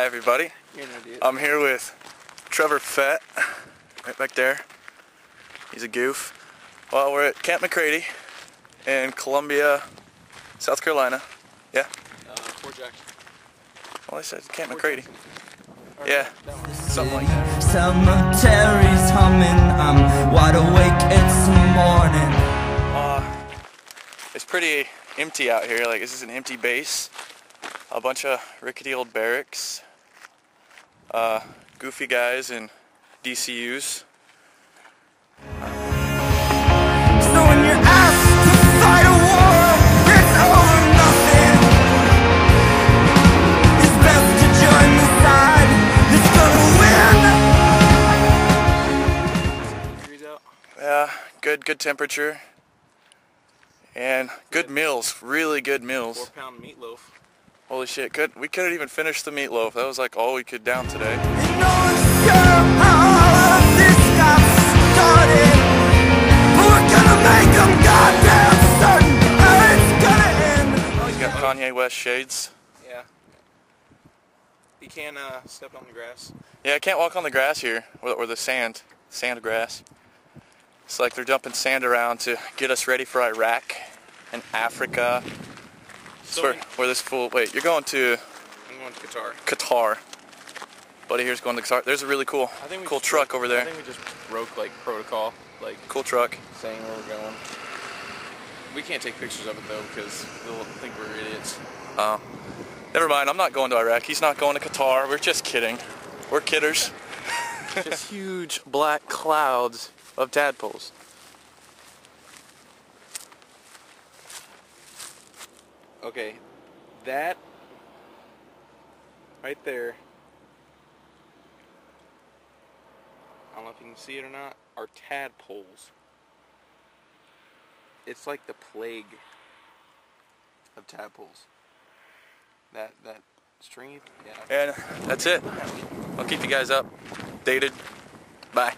Hi everybody. You're an idiot. I'm here with Trevor Fett, right back there. He's a goof. Well, we're at Camp McCrady in Columbia, South Carolina. Yeah? uh, Fort Jackson. Well, I said Camp McCrady. Or Yeah. that one. Something like that. Cemeteries humming, I'm wide awake, it's morning. Uh, it's pretty empty out here. Like, this is an empty base. A bunch of rickety old barracks. Uh, goofy guys in DCUs. So when you're asked to fight a war, it's over nothing. It's best to join the side that's gonna win. Degrees out. Yeah, good, good temperature. And good meals, really good meals. Four pound meatloaf. Holy shit, good. We couldn't even finish the meatloaf. That was like all we could down today. Ain't no one sure how all of this got started, but we're gonna make 'em goddamn certain how it's gonna end. He's got Kanye West shades. Yeah. You can't uh, step on the grass. Yeah, I can't walk on the grass here, or, or the sand, sand grass. It's like they're dumping sand around to get us ready for Iraq and Africa. So where, where this fool, wait, you're going to I'm going to Qatar. Qatar. Buddy here's going to Qatar. There's a really cool, I think we cool truck broke- over there. I think we just broke like protocol, like Cool truck. saying where we're going. We can't take pictures of it though because they'll think we're idiots. Oh. Never mind, I'm not going to Iraq. He's not going to Qatar. We're just kidding. We're kidders. just huge black clouds of tadpoles. Okay, that right there. I don't know if you can see it or not. Are tadpoles. It's like the plague of tadpoles. That that stringy, yeah. And that's it. I'll keep you guys up. Dated. Bye.